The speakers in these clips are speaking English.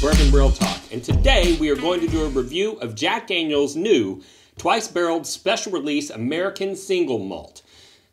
Bourbon Real Talk, and today we are going to do a review of Jack Daniels' new twice barreled special release American single malt.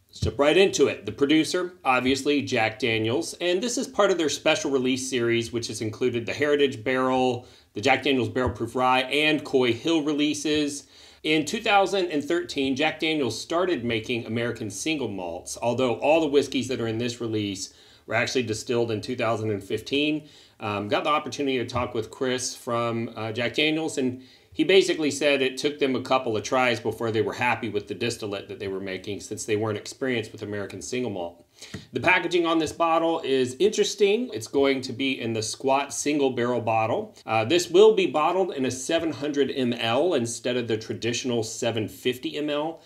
Let's jump right into it. The producer, obviously, Jack Daniels, and this is part of their special release series, which has included the Heritage Barrel, the Jack Daniels Barrel Proof Rye, and Coy Hill releases. In 2013, Jack Daniels started making American single malts, although all the whiskeys that are in this release were actually distilled in 2015. Um, got the opportunity to talk with Chris from uh, Jack Daniels, and he basically said it took them a couple of tries before they were happy with the distillate that they were making since they weren't experienced with American single malt. The packaging on this bottle is interesting. It's going to be in the squat single barrel bottle. Uh, this will be bottled in a 700 ml instead of the traditional 750 ml.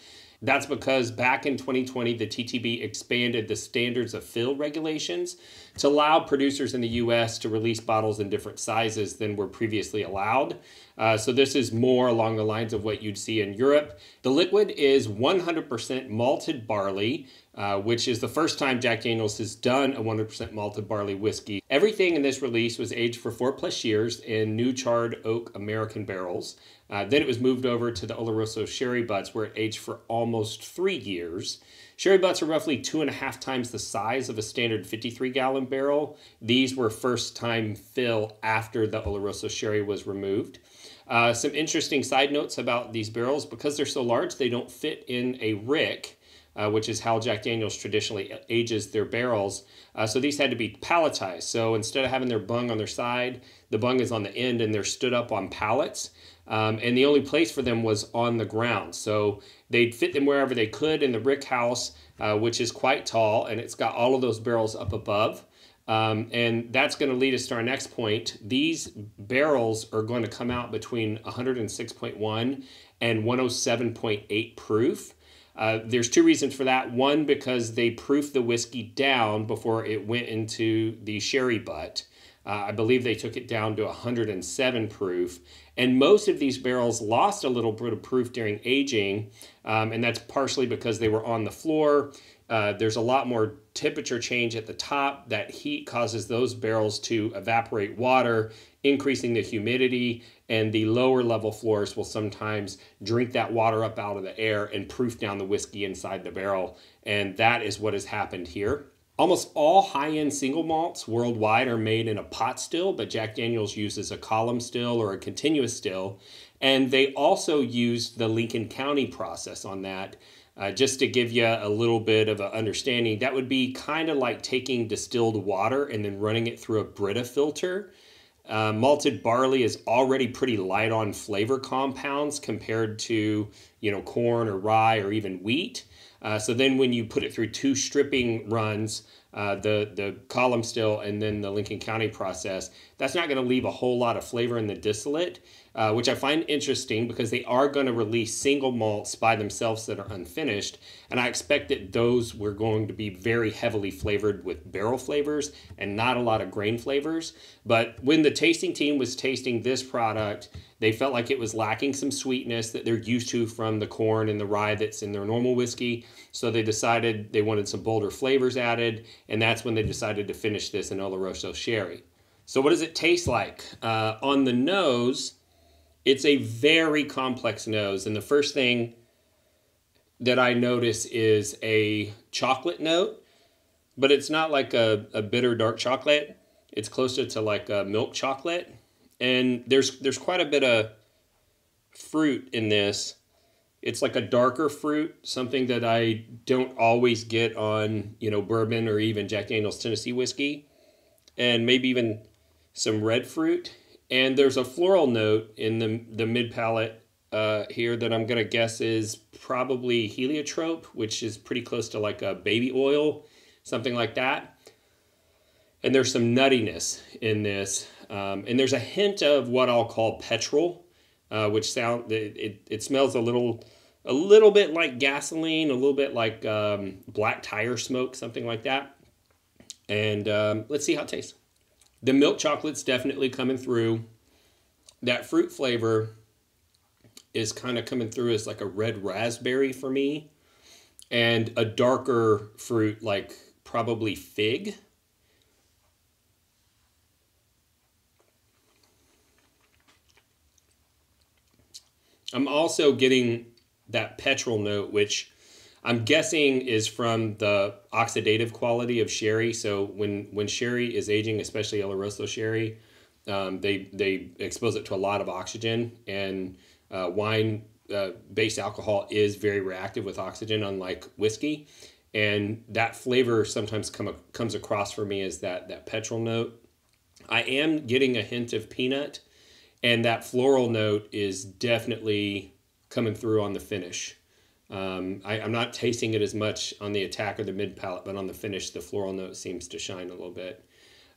That's because back in 2020, the TTB expanded the standards of fill regulations to allow producers in the US to release bottles in different sizes than were previously allowed. Uh, so this is more along the lines of what you'd see in Europe. The liquid is 100% malted barley, uh, which is the first time Jack Daniels has done a 100% malted barley whiskey. Everything in this release was aged for four plus years in new charred oak American barrels. Uh, then it was moved over to the Oloroso sherry butts, where it aged for almost three years. Sherry butts are roughly two and a half times the size of a standard 53 gallon barrel. These were first time fill after the Oloroso sherry was removed. Uh, some interesting side notes about these barrels because they're so large, they don't fit in a rick. Uh, which is how Jack Daniels traditionally ages their barrels. Uh, so these had to be palletized. So instead of having their bung on their side, the bung is on the end and they're stood up on pallets. Um, and the only place for them was on the ground. So they'd fit them wherever they could in the rick house, uh, which is quite tall, and it's got all of those barrels up above. Um, and that's going to lead us to our next point. These barrels are going to come out between 106.1 and 107.8 proof. Uh, there's two reasons for that. One, because they proofed the whiskey down before it went into the sherry butt. Uh, I believe they took it down to 107 proof. And most of these barrels lost a little bit of proof during aging, um, and that's partially because they were on the floor. Uh, there's a lot more temperature change at the top. That heat causes those barrels to evaporate water, increasing the humidity, and the lower level floors will sometimes drink that water up out of the air and proof down the whiskey inside the barrel. And that is what has happened here. Almost all high-end single malts worldwide are made in a pot still, but Jack Daniels uses a column still or a continuous still. And they also use the Lincoln County process on that. Uh, just to give you a little bit of an understanding, that would be kind of like taking distilled water and then running it through a Brita filter. Uh, malted barley is already pretty light on flavor compounds compared to, you know, corn or rye or even wheat. Uh, so then when you put it through two stripping runs, uh, the, the column still and then the Lincoln County process, that's not going to leave a whole lot of flavor in the distillate, uh, which I find interesting because they are going to release single malts by themselves that are unfinished. And I expect that those were going to be very heavily flavored with barrel flavors and not a lot of grain flavors. But when the tasting team was tasting this product, they felt like it was lacking some sweetness that they're used to from the corn and the rye that's in their normal whiskey. So they decided they wanted some bolder flavors added, and that's when they decided to finish this in Oloroso sherry. So what does it taste like? Uh, on the nose, it's a very complex nose, and the first thing that I notice is a chocolate note, but it's not like a, a bitter dark chocolate. It's closer to like a milk chocolate and there's there's quite a bit of fruit in this. It's like a darker fruit, something that I don't always get on, you know, bourbon or even Jack Daniel's Tennessee whiskey, and maybe even some red fruit. And there's a floral note in the the mid palate uh, here that I'm gonna guess is probably heliotrope, which is pretty close to like a baby oil, something like that. And there's some nuttiness in this. Um, and there's a hint of what I'll call petrol, uh, which sound it, it, it, smells a little a little bit like gasoline, a little bit like um, black tire smoke, something like that. And um, let's see how it tastes. The milk chocolate's definitely coming through. That fruit flavor is kind of coming through as like a red raspberry for me, and a darker fruit like probably fig I'm also getting that petrol note, which I'm guessing is from the oxidative quality of sherry. So when when sherry is aging, especially Oloroso sherry, um, they they expose it to a lot of oxygen, and uh, wine uh, based alcohol is very reactive with oxygen, unlike whiskey. And that flavor sometimes come comes across for me as that that petrol note. I am getting a hint of peanut, and that floral note is definitely coming through on the finish. Um, I, am not tasting it as much on the attack or the mid palate, but on the finish, the floral note seems to shine a little bit.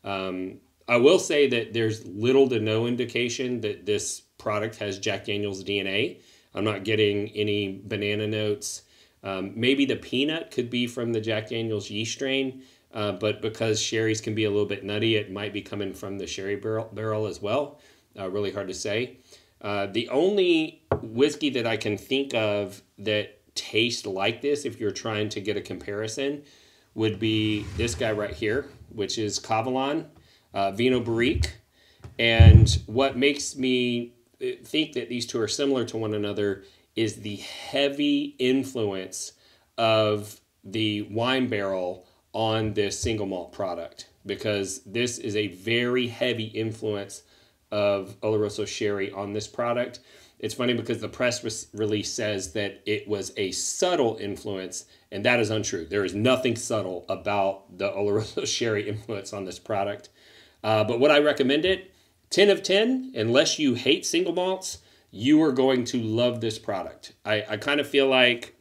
Um, I will say that there's little to no indication that this product has Jack Daniels DNA. I'm not getting any banana notes. Um, maybe the peanut could be from the Jack Daniels yeast strain, uh, but because sherry's can be a little bit nutty, it might be coming from the sherry barrel, barrel as well. Uh, really hard to say. Uh, the only whiskey that I can think of that tastes like this, if you're trying to get a comparison, would be this guy right here, which is Kavalan uh, Vinho Barrique. And what makes me uh, think that these two are similar to one another is the heavy influence of the wine barrel on this single malt product because this is a very heavy influence of Oloroso Sherry on this product. It's funny because the press re- release says that it was a subtle influence, and that is untrue. There is nothing subtle about the Oloroso Sherry influence on this product. Uh, but what I recommend it 10 of 10, unless you hate single malts, you are going to love this product. I, I kind of feel like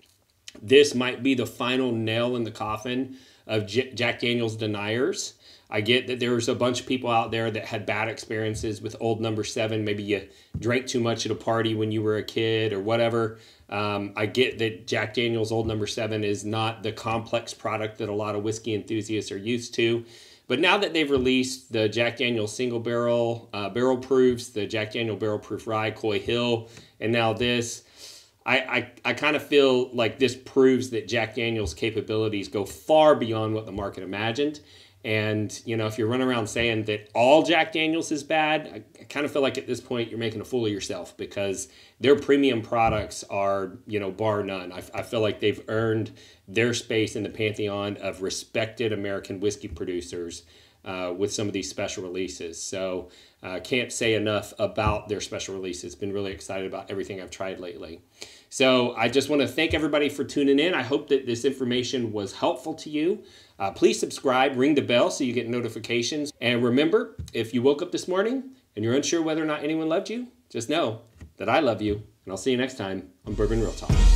this might be the final nail in the coffin of J- Jack Daniels deniers. I get that there's a bunch of people out there that had bad experiences with old number seven. Maybe you drank too much at a party when you were a kid or whatever. Um, I get that Jack Daniels Old Number Seven is not the complex product that a lot of whiskey enthusiasts are used to. But now that they've released the Jack Daniels single barrel uh, barrel proofs, the Jack Daniel barrel proof rye, Coy Hill, and now this, I, I, I kind of feel like this proves that Jack Daniels' capabilities go far beyond what the market imagined. And, you know, if you're running around saying that all Jack Daniels is bad, I, I kind of feel like at this point you're making a fool of yourself because their premium products are, you know, bar none. I, I feel like they've earned their space in the pantheon of respected American whiskey producers uh, with some of these special releases. So I uh, can't say enough about their special releases. Been really excited about everything I've tried lately. So I just want to thank everybody for tuning in. I hope that this information was helpful to you. Uh, please subscribe, ring the bell so you get notifications. And remember, if you woke up this morning and you're unsure whether or not anyone loved you, just know that I love you. And I'll see you next time on Bourbon Real Talk.